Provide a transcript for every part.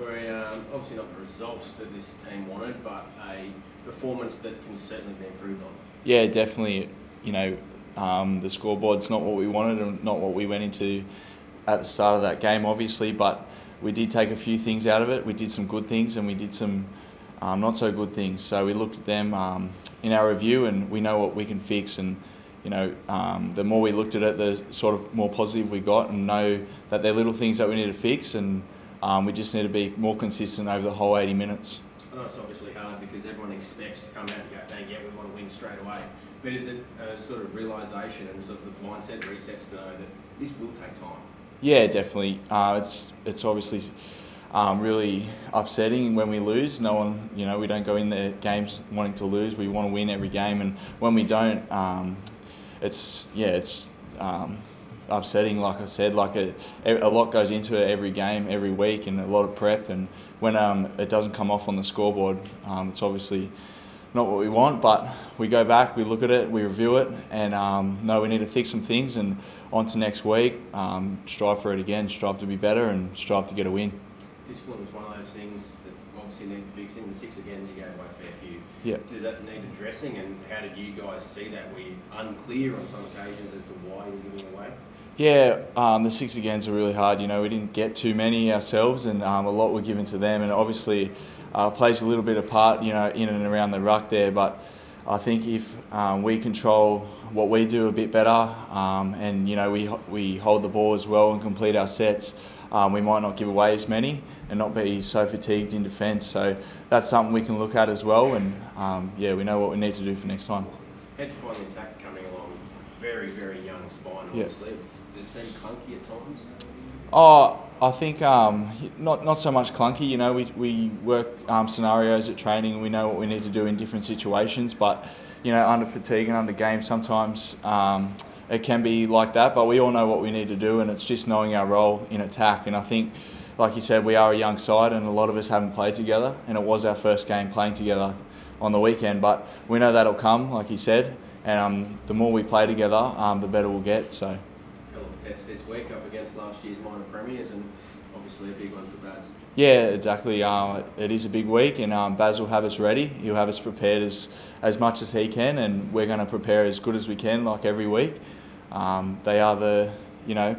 Corey, um, obviously not the result that this team wanted, but a performance that can certainly be improved on. Yeah, definitely. You know, um, the scoreboard's not what we wanted and not what we went into at the start of that game, obviously, but we did take a few things out of it. We did some good things and we did some um, not so good things. So we looked at them um, in our review and we know what we can fix. And, you know, um, the more we looked at it, the sort of more positive we got and know that they're little things that we need to fix and um, we just need to be more consistent over the whole 80 minutes. I know it's obviously hard because everyone expects to come out and go, dang, yeah, we want to win straight away. But is it a sort of realisation and sort of the mindset resets to know that this will take time? Yeah, definitely. Uh, it's it's obviously um, really upsetting when we lose. No one, you know, we don't go in the games wanting to lose. We want to win every game, and when we don't, um, it's yeah, it's um, upsetting. Like I said, like a, a lot goes into it every game, every week, and a lot of prep. And when um, it doesn't come off on the scoreboard, um, it's obviously not what we want, but we go back, we look at it, we review it, and um, know we need to fix some things. And on to next week, um, strive for it again, strive to be better, and strive to get a win. Discipline was one of those things that obviously need fixing. The six agains you gave away a fair few. Yeah. Does that need addressing, and how did you guys see that? Were you unclear on some occasions as to why you were giving away? Yeah, um, the six agains are really hard. You know, we didn't get too many ourselves, and um, a lot were given to them, and obviously uh, plays a little bit of part, you know, in and around the ruck there. But I think if um, we control what we do a bit better, um, and you know, we we hold the ball as well and complete our sets, um, we might not give away as many and not be so fatigued in defence. So that's something we can look at as well, and um, yeah, we know what we need to do for next time. You find the attack? Very, very young spine, obviously. Did it seem clunky at times? Oh, I think um, not not so much clunky. You know, we we work um, scenarios at training, and we know what we need to do in different situations. But you know, under fatigue and under game, sometimes um, it can be like that. But we all know what we need to do, and it's just knowing our role in attack. And I think, like you said, we are a young side, and a lot of us haven't played together. And it was our first game playing together on the weekend. But we know that'll come, like you said. And um, the more we play together, um, the better we'll get. So test this week up against last year's minor premiers and obviously a big one for Baz. Yeah, exactly. Uh, it is a big week, and um, Baz will have us ready. He'll have us prepared as as much as he can, and we're going to prepare as good as we can, like every week. Um, they are the, you know,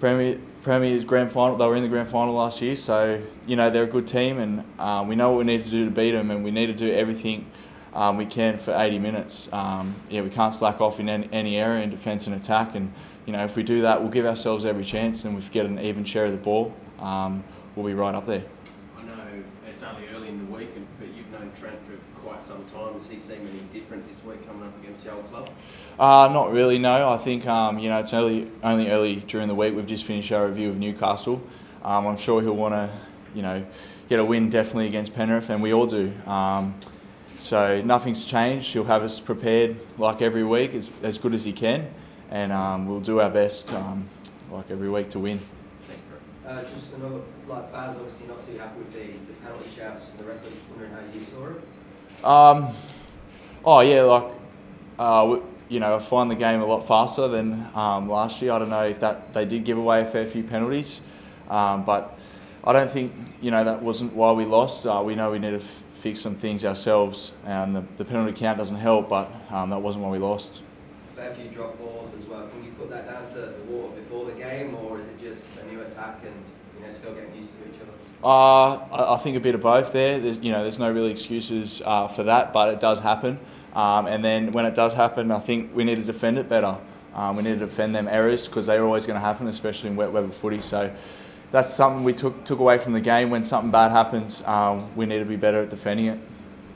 Premier Premier's grand final. They were in the grand final last year, so you know they're a good team, and um, we know what we need to do to beat them, and we need to do everything. Um, we can for 80 minutes. Um, yeah, we can't slack off in any, any area in defence and attack, and you know, if we do that, we'll give ourselves every chance, and if we get an even share of the ball, um, we'll be right up there. I know it's only early in the week, but you've known Trent for quite some time. Has he seen any different this week coming up against the old club? Uh, not really, no. I think um, you know it's only only early during the week. We've just finished our review of Newcastle. Um, I'm sure he'll want to, you know, get a win definitely against Penrith, and we all do. So nothing's changed. He'll have us prepared like every week, as, as good as he can and um, we'll do our best, um, like every week, to win. Uh, just another, like Baz, obviously not too happy with the, the penalty shouts from the referee. Just wondering how you saw it. Um, oh yeah, like uh, you know, I find the game a lot faster than um, last year. I don't know if that they did give away a fair few penalties, um, but I don't think you know that wasn't why we lost. Uh, we know we need to fix some things ourselves, and the, the penalty count doesn't help, but um, that wasn't why we lost fair few drop balls as well. Can you put that down to the water before the game, or is it just a new attack and you know still getting used to each other? Uh, I think a bit of both there. There's, you know, there's no really excuses uh, for that, but it does happen. Um, and then when it does happen, I think we need to defend it better. Um, we need to defend them errors because they're always going to happen, especially in wet weather footy. So that's something we took took away from the game. When something bad happens, um, we need to be better at defending it.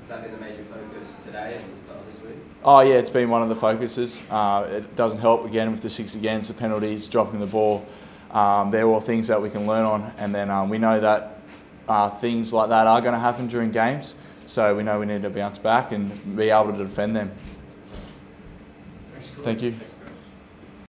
Has that been the major focus today? and the start of this week? Oh yeah, it's been one of the focuses. Uh, it doesn't help again with the six against, the penalties, dropping the ball. Um, they're all things that we can learn on, and then um, we know that uh, things like that are going to happen during games. So we know we need to bounce back and be able to defend them. Thank you.